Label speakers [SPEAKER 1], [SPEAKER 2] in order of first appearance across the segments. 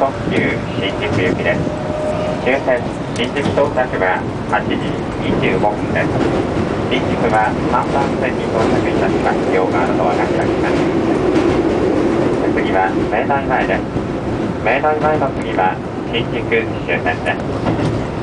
[SPEAKER 1] 特急新宿行きです。終点新宿到着は8時25分です。新宿は3番線に到着いたします。両側のドアが開きます。次は明大前です。明大前の次は新宿終点です。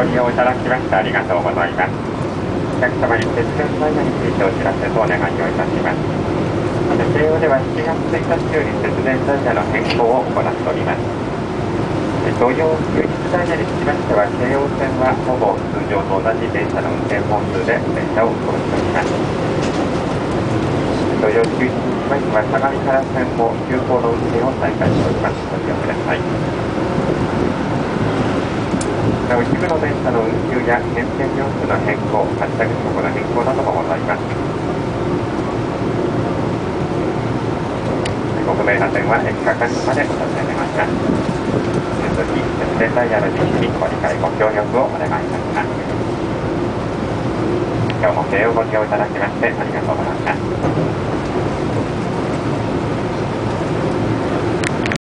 [SPEAKER 1] ご利用いただきましてありがとうございます。お客様に節電タイヤについてお知らせとお願いをいたします。京王では7月1日より節電タイヤの変更を行っております。土曜休日タイヤにつきましては、京王線はほぼ通常と同じ電車の運転本数で電車を運行しております。土曜休日につきましては、相模原線も急行の運転を再開しております。ご利用ください。一部の電車の運休や変遷様子の変更、発車時刻の変更などもございます。ご不明な点は駅係までお尋ねました。引き続き、節電ダイヤの実施にご理解ご協力をお願いいたします。今日も京王をご利用いただきましてありがとうございました。